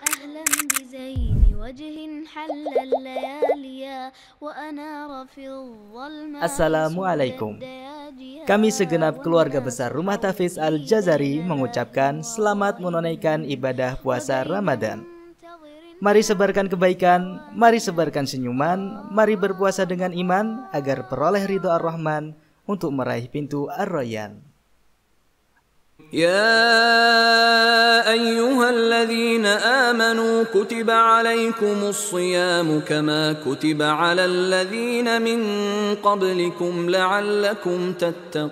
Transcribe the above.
أهلا بزين وجه حل الليالي وأنار في الظلماء Assalamualaikum. سبل الدياجيا Kami segenap keluarga besar Rumah Tafiz Al-Jazari mengucapkan selamat menunaikan ibadah puasa Ramadan. Mari sebarkan kebaikan, mari sebarkan senyuman, mari berpuasa dengan iman agar peroleh ridho Ar-Rahman untuk meraih pintu Ar-Rayyan. يا أيها الذين آمنوا كتب عليكم الصيام كما كتب على الذين من قبلكم لعلكم تتقون.